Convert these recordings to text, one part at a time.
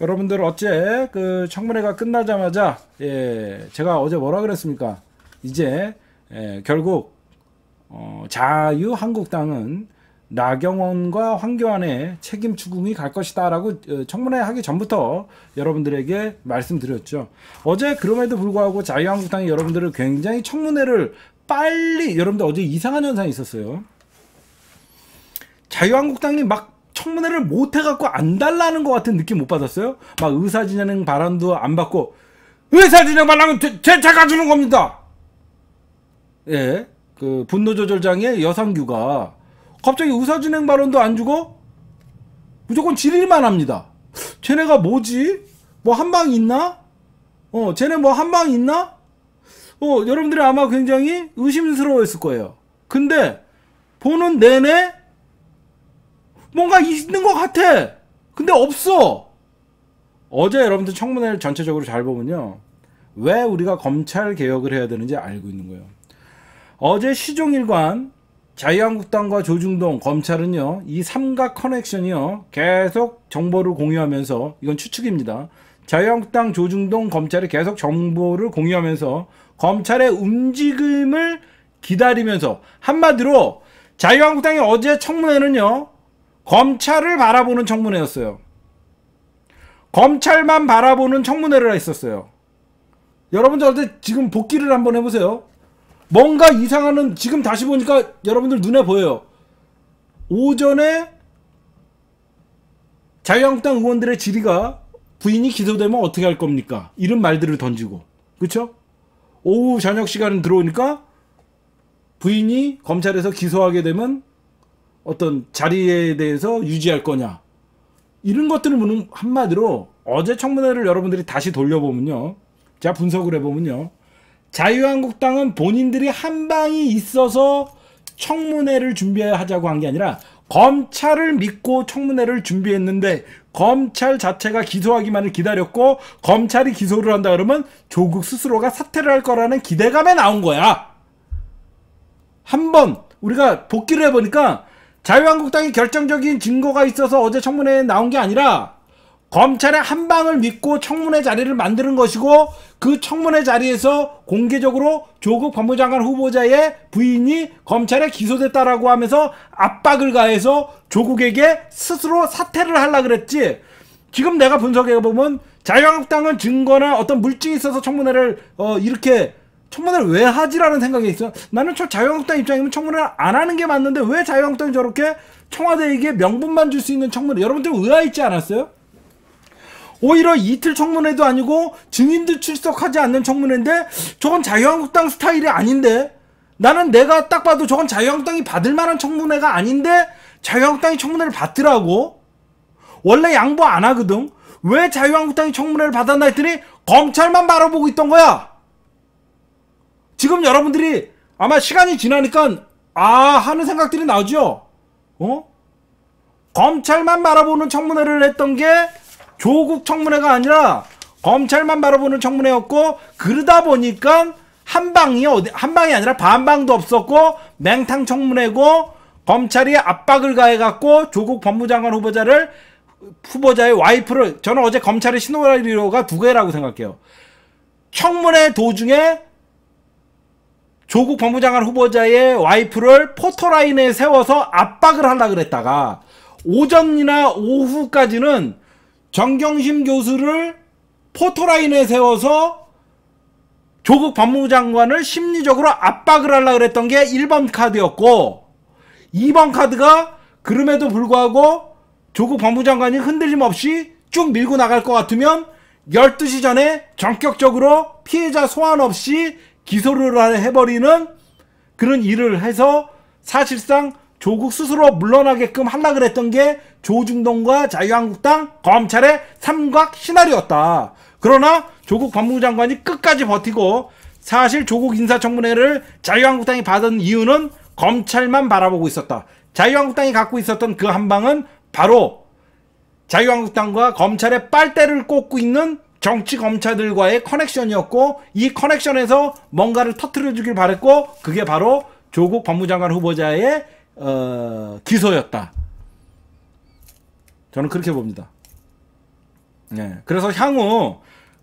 여러분들 어째 그 청문회가 끝나자마자 예 제가 어제 뭐라 그랬습니까? 이제 예, 결국 어, 자유한국당은 나경원과 황교안의 책임 추궁이 갈 것이다라고 어, 청문회 하기 전부터 여러분들에게 말씀드렸죠. 어제 그럼에도 불구하고 자유한국당이 여러분들을 굉장히 청문회를 빨리 여러분들 어제 이상한 현상이 있었어요. 자유한국당이 막 청문회를 못 해갖고 안 달라는 것 같은 느낌 못 받았어요? 막 의사진행 발언도 안 받고 의사진행 발언은 제, 제가 주는 겁니다. 예, 그 분노조절장애 여상규가 갑자기 의사진행 발언도 안 주고 무조건 질의만 합니다. 쟤네가 뭐지? 뭐 한 방 있나? 어, 쟤네 뭐 한 방 있나? 어, 여러분들이 아마 굉장히 의심스러워했을 거예요. 근데 보는 내내 뭔가 있는 것 같아. 근데 없어. 어제 여러분들 청문회를 전체적으로 잘 보면요. 왜 우리가 검찰 개혁을 해야 되는지 알고 있는 거예요. 어제 시종일관 자유한국당과 조중동 검찰은요 이 삼각 커넥션이요 계속 정보를 공유하면서 이건 추측입니다 자유한국당 조중동 검찰이 계속 정보를 공유하면서 검찰의 움직임을 기다리면서 한마디로 자유한국당이 어제 청문회는요 검찰을 바라보는 청문회였어요 검찰만 바라보는 청문회를 했었어요 여러분들 어제 지금 복귀를 한번 해보세요 뭔가 이상하는 지금 다시 보니까 여러분들 눈에 보여요. 오전에 자유한국당 의원들의 질의가 부인이 기소되면 어떻게 할 겁니까? 이런 말들을 던지고 그렇죠? 오후 저녁 시간 들어오니까 부인이 검찰에서 기소하게 되면 어떤 자리에 대해서 유지할 거냐 이런 것들을 묻는 한마디로 어제 청문회를 여러분들이 다시 돌려보면요. 자 분석을 해보면요. 자유한국당은 본인들이 한 방이 있어서 청문회를 준비하자고 한 게 아니라 검찰을 믿고 청문회를 준비했는데 검찰 자체가 기소하기만을 기다렸고 검찰이 기소를 한다 그러면 조국 스스로가 사퇴를 할 거라는 기대감에 나온 거야. 한번 우리가 복귀를 해보니까 자유한국당이 결정적인 증거가 있어서 어제 청문회에 나온 게 아니라 검찰의 한 방을 믿고 청문회 자리를 만드는 것이고 그 청문회 자리에서 공개적으로 조국 법무장관 후보자의 부인이 검찰에 기소됐다라고 하면서 압박을 가해서 조국에게 스스로 사퇴를 하려 그랬지. 지금 내가 분석해 보면 자유한국당은 증거나 어떤 물증이 있어서 청문회를 어 이렇게 청문회를 왜 하지라는 생각이 있어. 나는 저 자유한국당 입장이면 청문회를 안 하는 게 맞는데 왜 자유한국당이 저렇게 청와대에게 명분만 줄 수 있는 청문회 여러분들 의아 있지 않았어요? 오히려 이틀 청문회도 아니고 증인들 출석하지 않는 청문회인데 저건 자유한국당 스타일이 아닌데 나는 내가 딱 봐도 저건 자유한국당이 받을 만한 청문회가 아닌데 자유한국당이 청문회를 받더라고 원래 양보 안 하거든 왜 자유한국당이 청문회를 받았나 했더니 검찰만 바라보고 있던 거야 지금 여러분들이 아마 시간이 지나니까 아 하는 생각들이 나오죠 어? 검찰만 바라보는 청문회를 했던 게 조국 청문회가 아니라 검찰만 바라보는 청문회였고 그러다 보니까 한 방이 어디 한 방이 아니라 반방도 없었고 맹탕 청문회고 검찰이 압박을 가해 갖고 조국 법무장관 후보자를 후보자의 와이프를 저는 어제 검찰의 시나리오가 두 개라고 생각해요. 청문회 도중에 조국 법무장관 후보자의 와이프를 포토라인에 세워서 압박을 하려 그랬다가 오전이나 오후까지는 정경심 교수를 포토라인에 세워서 조국 법무장관을 심리적으로 압박을 하려 그랬던 게 1번 카드였고 2번 카드가 그럼에도 불구하고 조국 법무장관이 흔들림 없이 쭉 밀고 나갈 것 같으면 12시 전에 전격적으로 피해자 소환 없이 기소를 해버리는 그런 일을 해서 사실상 조국 스스로 물러나게끔 하려 그랬던 게 조중동과 자유한국당 검찰의 삼각 시나리오였다. 그러나 조국 법무장관이 끝까지 버티고 사실 조국 인사청문회를 자유한국당이 받은 이유는 검찰만 바라보고 있었다. 자유한국당이 갖고 있었던 그 한 방은 바로 자유한국당과 검찰의 빨대를 꽂고 있는 정치 검찰들과의 커넥션이었고 이 커넥션에서 뭔가를 터트려 주길 바랬고 그게 바로 조국 법무장관 후보자의 어, 기소였다. 저는 그렇게 봅니다. 네. 그래서 향후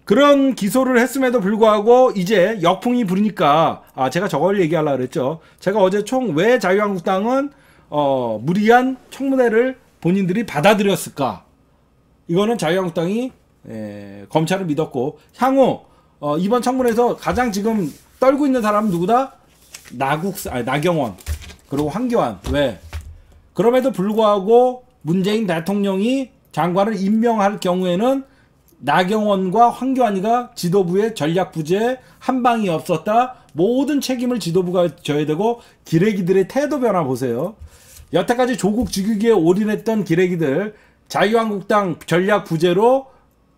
그런 기소를 했음에도 불구하고 이제 역풍이 부르니까 아 제가 저걸 얘기하려고 그랬죠. 제가 어제 총 왜 자유한국당은 어 무리한 청문회를 본인들이 받아들였을까? 이거는 자유한국당이 에, 검찰을 믿었고 향후 어, 이번 청문회에서 가장 지금 떨고 있는 사람은 누구다? 나국 아니, 나경원 그리고 황교안 왜? 그럼에도 불구하고 문재인 대통령이 장관을 임명할 경우에는 나경원과 황교안이가 지도부의 전략 부재에 한 방이 없었다. 모든 책임을 지도부가 져야 되고 기레기들의 태도 변화 보세요. 여태까지 조국 죽이기에 올인했던 기레기들 자유한국당 전략 부재로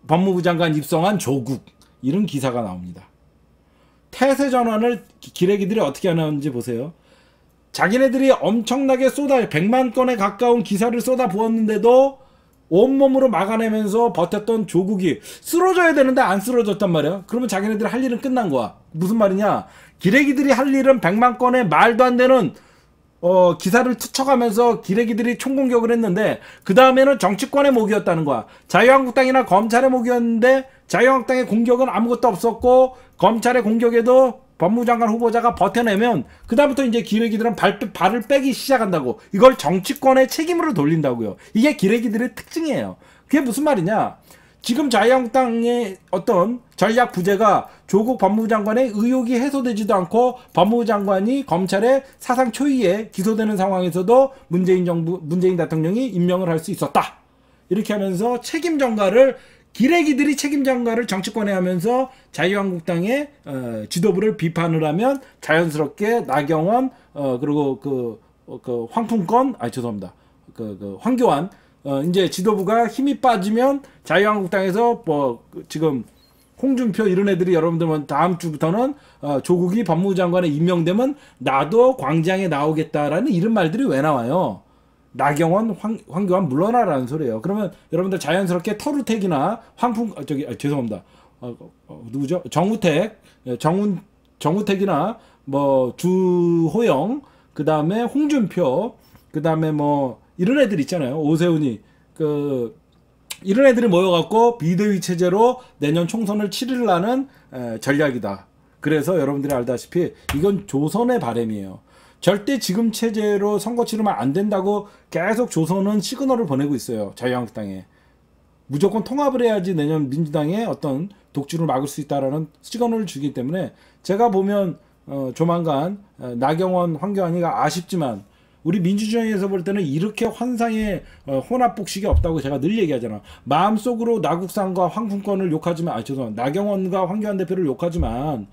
법무부 장관 입성한 조국 이런 기사가 나옵니다. 태세 전환을 기레기들이 어떻게 하는지 보세요. 자기네들이 엄청나게 쏟아 100만 건에 가까운 기사를 쏟아 부었는데도 온몸으로 막아내면서 버텼던 조국이 쓰러져야 되는데 안 쓰러졌단 말이야. 그러면 자기네들 할 일은 끝난 거야. 무슨 말이냐? 기레기들이 할 일은 100만 건에 말도 안 되는 어, 기사를 투척하면서 기레기들이 총공격을 했는데 그 다음에는 정치권의 목이었다는 거야. 자유한국당이나 검찰의 목이었는데 자유한국당의 공격은 아무것도 없었고 검찰의 공격에도 법무장관 후보자가 버텨내면 그 다음부터 이제 기레기들은 발, 발을 빼기 시작한다고 이걸 정치권의 책임으로 돌린다고요. 이게 기레기들의 특징이에요. 그게 무슨 말이냐? 지금 자유한국당의 어떤 전략 부재가 조국 법무부 장관의 의혹이 해소되지도 않고 법무부 장관이 검찰의 사상 초유에 기소되는 상황에서도 문재인 정부 문재인 대통령이 임명을 할 수 있었다. 이렇게 하면서 책임 전가를 기레기들이 책임 전가를 정치권에 하면서 자유한국당의 어, 지도부를 비판을 하면 자연스럽게 나경원 어, 그리고 그, 어, 그 황풍권 아 죄송합니다. 그, 그 황교안 어, 이제 지도부가 힘이 빠지면 자유한국당에서 뭐 지금 홍준표 이런 애들이 여러분들 다음 주부터는 어, 조국이 법무부 장관에 임명되면 나도 광장에 나오겠다라는 이런 말들이 왜 나와요? 나경원, 황, 황교안 물러나라는 소리예요. 그러면 여러분들 자연스럽게 터루택이나 황풍 아, 저기 아, 죄송합니다. 어, 어, 누구죠? 정우택, 예, 정운 정우택이나 뭐 주호영, 그 다음에 홍준표, 그 다음에 뭐 이런 애들 있잖아요. 오세훈이 그 이런 애들이 모여갖고 비대위 체제로 내년 총선을 치르려는 에, 전략이다. 그래서 여러분들이 알다시피 이건 조선의 바램이에요. 절대 지금 체제로 선거 치르면 안 된다고 계속 조선은 시그널을 보내고 있어요. 자유한국당에. 무조건 통합을 해야지 내년 민주당의 어떤 독주를 막을 수 있다라는 시그널을 주기 때문에 제가 보면 어, 조만간 어, 나경원, 황교안이가 아쉽지만 우리 민주주의에서 볼 때는 이렇게 환상의 어, 혼합복식이 없다고 제가 늘 얘기하잖아. 마음속으로 나국상과 황풍권을 욕하지만 아 죄송합니다. 나경원과 황교안 대표를 욕하지만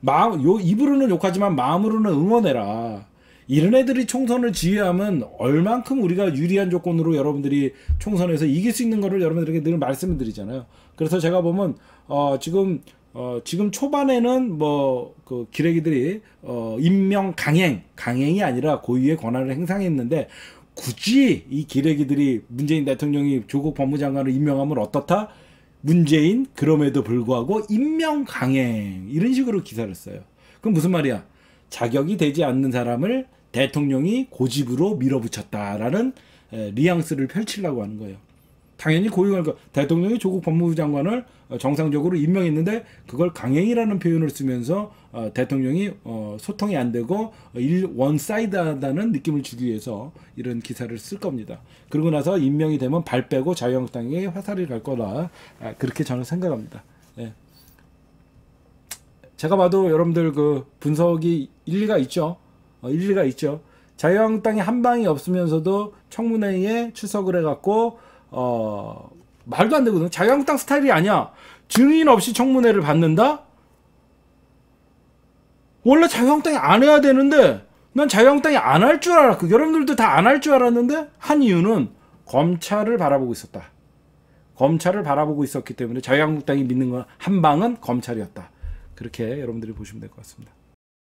마음 요 입으로는 욕하지만 마음으로는 응원해라. 이런 애들이 총선을 지휘하면 얼만큼 우리가 유리한 조건으로 여러분들이 총선에서 이길 수 있는 거를 여러분들에게 늘 말씀을 드리잖아요. 그래서 제가 보면 어 지금 어, 지금 초반에는 뭐, 그, 기레기들이, 어, 임명 강행, 강행이 아니라 고유의 권한을 행사했는데, 굳이 이 기레기들이 문재인 대통령이 조국 법무장관을 임명하면 어떻다? 문재인, 그럼에도 불구하고 임명 강행. 이런 식으로 기사를 써요. 그럼 무슨 말이야? 자격이 되지 않는 사람을 대통령이 고집으로 밀어붙였다라는 뉘앙스를 펼치려고 하는 거예요. 당연히 고용할 거 대통령이 조국 법무부 장관을 어, 정상적으로 임명했는데 그걸 강행이라는 표현을 쓰면서 어, 대통령이 어, 소통이 안 되고 일 one side하다는 느낌을 주기 위해서 이런 기사를 쓸 겁니다. 그러고 나서 임명이 되면 발 빼고 자유한국당에 화살이 갈 거다. 아, 그렇게 저는 생각합니다. 예. 제가 봐도 여러분들 그 분석이 일리가 있죠. 어, 일리가 있죠. 자유한국당이 한 방이 없으면서도 청문회에 출석을 해갖고 어, 말도 안 되거든. 자유한국당 스타일이 아니야. 증인 없이 청문회를 받는다? 원래 자유한국당이 안 해야 되는데 난 자유한국당이 안 할 줄 알았고 여러분들도 다 안 할 줄 알았는데 한 이유는 검찰을 바라보고 있었다. 검찰을 바라보고 있었기 때문에 자유한국당이 믿는 건 한 방은 검찰이었다. 그렇게 여러분들이 보시면 될 것 같습니다.